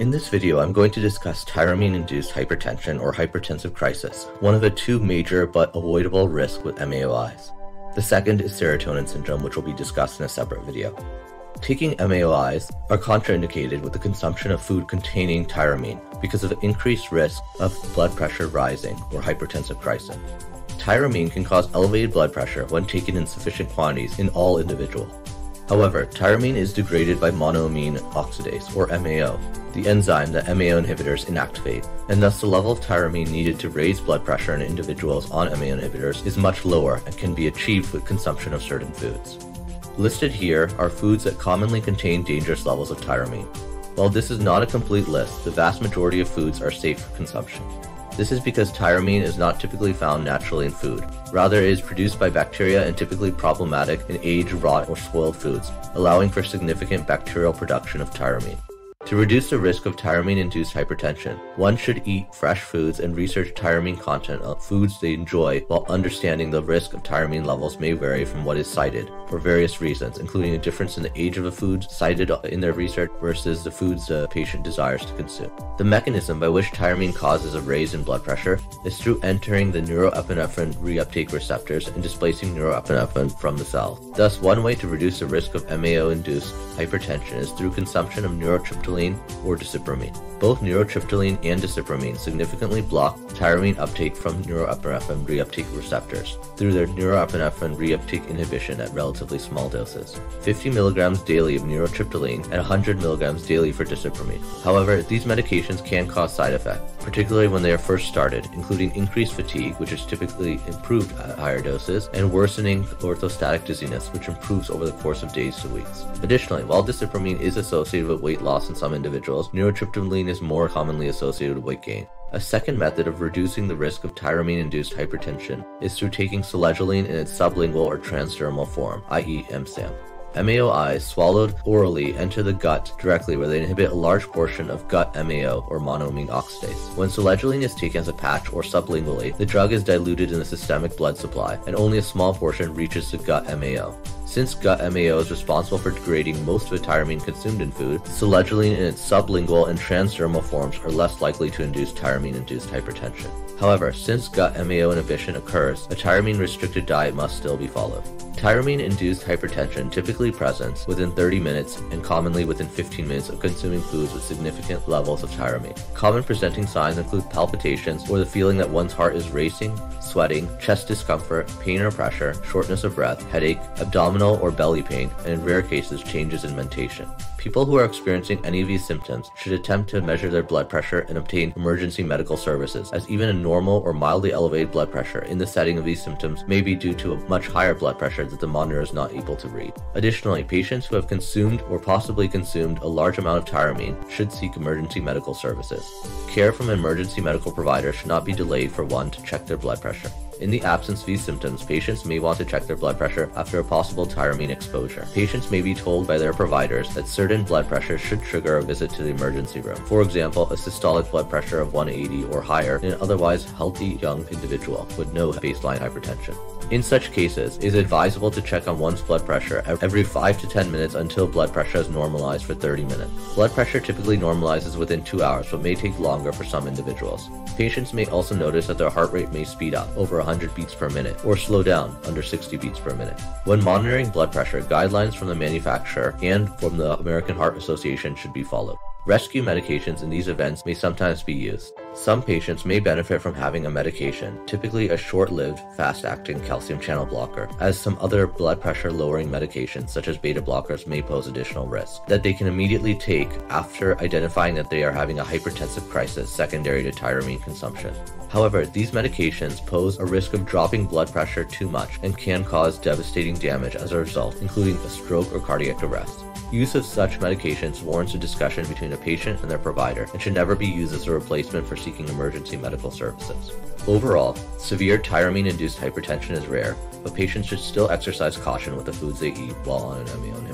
In this video, I'm going to discuss tyramine-induced hypertension or hypertensive crisis, one of the two major but avoidable risks with MAOIs. The second is serotonin syndrome, which will be discussed in a separate video. Taking MAOIs are contraindicated with the consumption of food containing tyramine because of increased risk of blood pressure rising or hypertensive crisis. Tyramine can cause elevated blood pressure when taken in sufficient quantities in all individuals. However, tyramine is degraded by monoamine oxidase, or MAO, the enzyme that MAO inhibitors inactivate, and thus the level of tyramine needed to raise blood pressure in individuals on MAO inhibitors is much lower and can be achieved with consumption of certain foods. Listed here are foods that commonly contain dangerous levels of tyramine. While this is not a complete list, the vast majority of foods are safe for consumption. This is because tyramine is not typically found naturally in food. Rather, it is produced by bacteria and typically problematic in aged, rot, or spoiled foods, allowing for significant bacterial production of tyramine. To reduce the risk of tyramine-induced hypertension, one should eat fresh foods and research tyramine content of foods they enjoy while understanding the risk of tyramine levels may vary from what is cited for various reasons, including a difference in the age of the foods cited in their research versus the foods the patient desires to consume. The mechanism by which tyramine causes a raise in blood pressure is through entering the norepinephrine reuptake receptors and displacing norepinephrine from the cell. Thus, one way to reduce the risk of MAO-induced hypertension is through consumption of nortriptyline or desipramine. Both nortriptyline and desipramine significantly block tyramine uptake from norepinephrine reuptake receptors through their norepinephrine reuptake inhibition at relatively small doses. 50 mg daily of nortriptyline and 100 mg daily for desipramine. However, these medications can cause side effects, particularly when they are first started, including increased fatigue, which is typically improved at higher doses, and worsening orthostatic dizziness, which improves over the course of days to weeks. Additionally, while desipramine is associated with weight loss in some individuals, nortriptyline is more commonly associated with weight gain. A second method of reducing the risk of tyramine-induced hypertension is through taking selegiline in its sublingual or transdermal form, i.e. EMSAM. MAOIs swallowed orally enter the gut directly where they inhibit a large portion of gut MAO or monoamine oxidase. When selegiline is taken as a patch or sublingually, the drug is diluted in the systemic blood supply and only a small portion reaches the gut MAO. Since gut MAO is responsible for degrading most of the tyramine consumed in food, selegiline in its sublingual and transdermal forms are less likely to induce tyramine-induced hypertension. However, since gut MAO inhibition occurs, a tyramine-restricted diet must still be followed. Tyramine-induced hypertension typically presents within 30 minutes and commonly within 15 minutes of consuming foods with significant levels of tyramine. Common presenting signs include palpitations or the feeling that one's heart is racing, sweating, chest discomfort, pain or pressure, shortness of breath, headache, abdominal or belly pain, and in rare cases changes in mentation. People who are experiencing any of these symptoms should attempt to measure their blood pressure and obtain emergency medical services, as even a normal or mildly elevated blood pressure in the setting of these symptoms may be due to a much higher blood pressure that the monitor is not able to read. Additionally, patients who have consumed or possibly consumed a large amount of tyramine should seek emergency medical services. Care from an emergency medical provider should not be delayed for one to check their blood pressure. In the absence of these symptoms, patients may want to check their blood pressure after a possible tyramine exposure. Patients may be told by their providers that certain blood pressure should trigger a visit to the emergency room. For example, a systolic blood pressure of 180 or higher in an otherwise healthy young individual with no baseline hypertension. In such cases, it is advisable to check on one's blood pressure every 5 to 10 minutes until blood pressure is normalized for 30 minutes. Blood pressure typically normalizes within 2 hours but may take longer for some individuals. Patients may also notice that their heart rate may speed up over 100 beats per minute or slow down under 60 beats per minute. When monitoring blood pressure, guidelines from the manufacturer and from the American Heart Association should be followed. Rescue medications in these events may sometimes be used. Some patients may benefit from having a medication, typically a short-lived, fast-acting calcium channel blocker, as some other blood pressure lowering medications such as beta blockers may pose additional risk, that they can immediately take after identifying that they are having a hypertensive crisis secondary to tyramine consumption. However, these medications pose a risk of dropping blood pressure too much and can cause devastating damage as a result, including a stroke or cardiac arrest. Use of such medications warrants a discussion between a patient and their provider and should never be used as a replacement for seeking emergency medical services. Overall, severe tyramine-induced hypertension is rare, but patients should still exercise caution with the foods they eat while on an inhibitor.